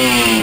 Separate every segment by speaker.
Speaker 1: Mm.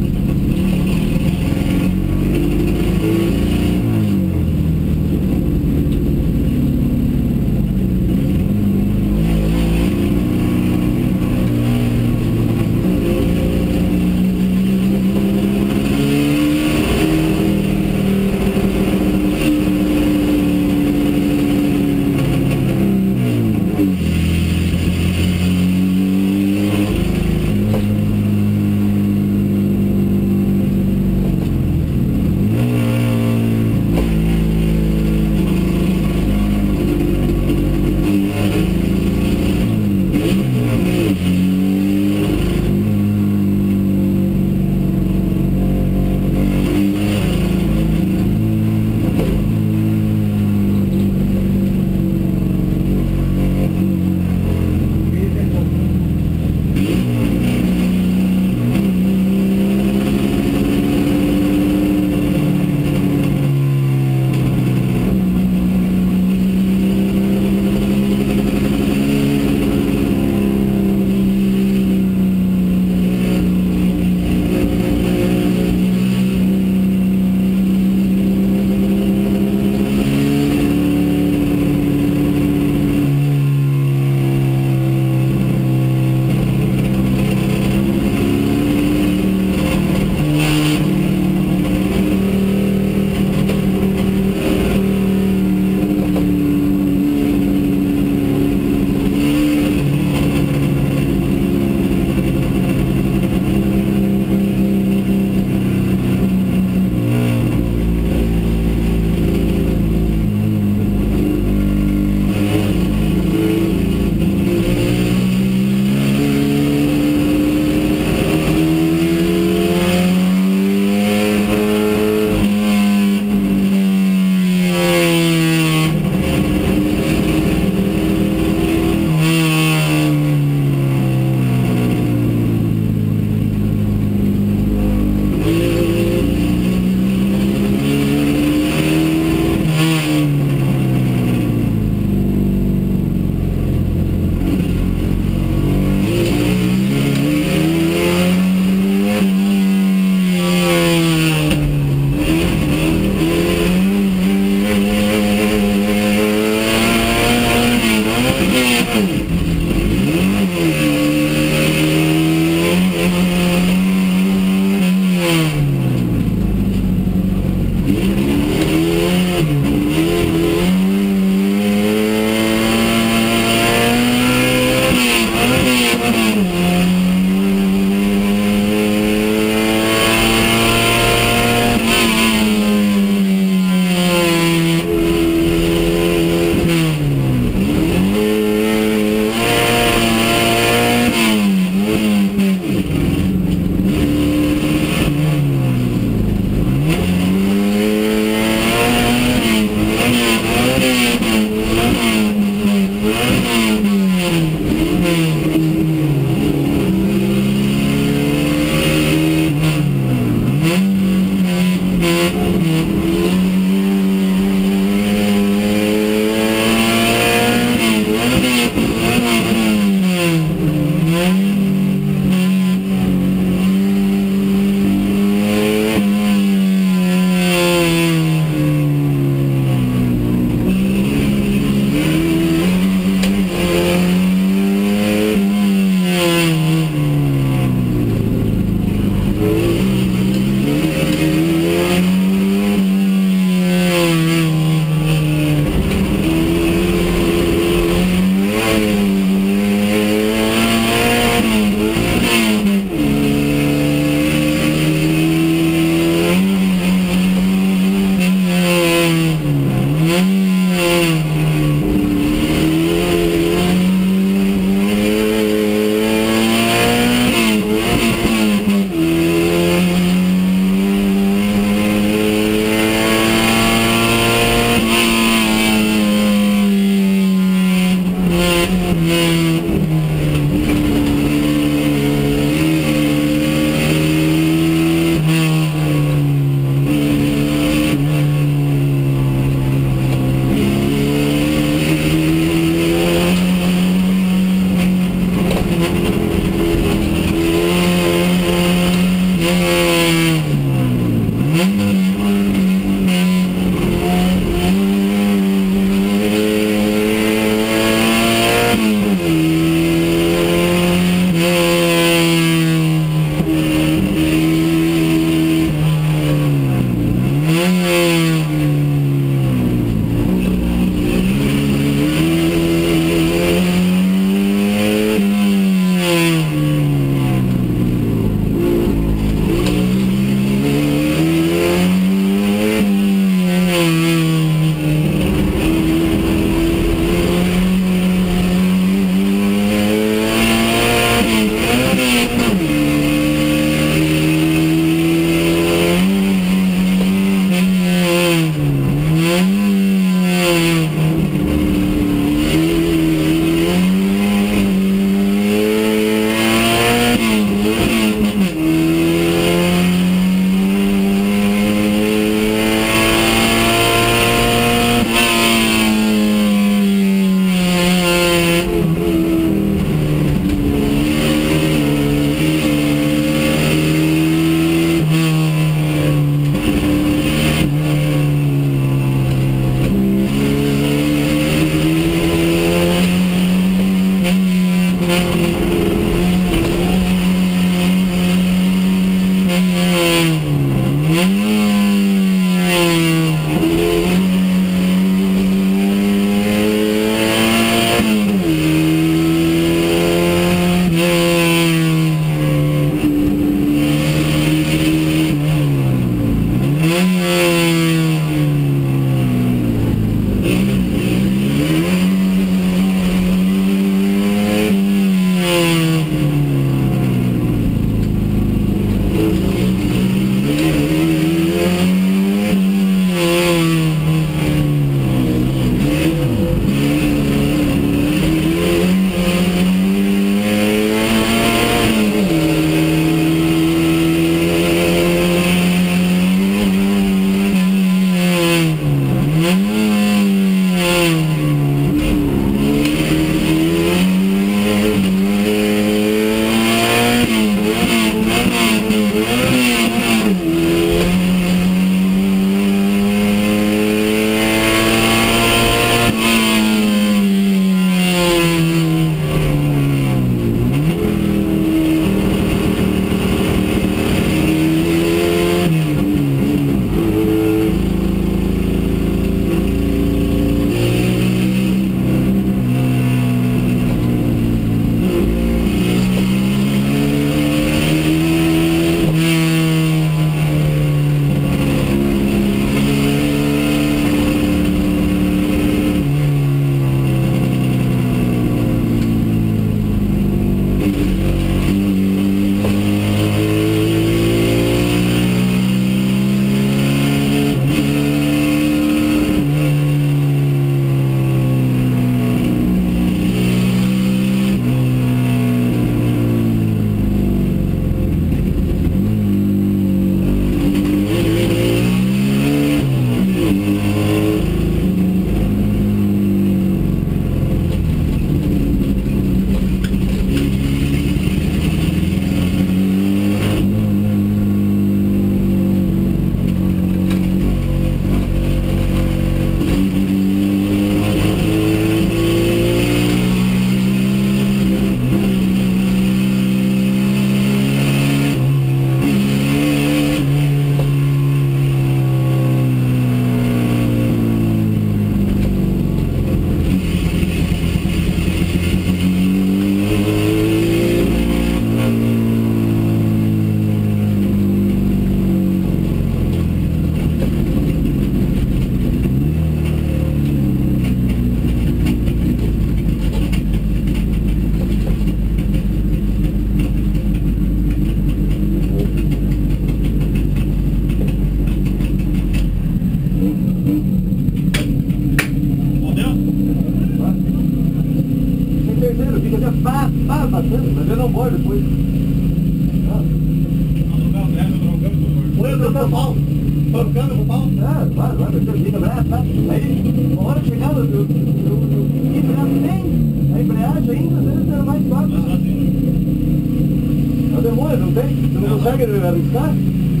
Speaker 1: Mais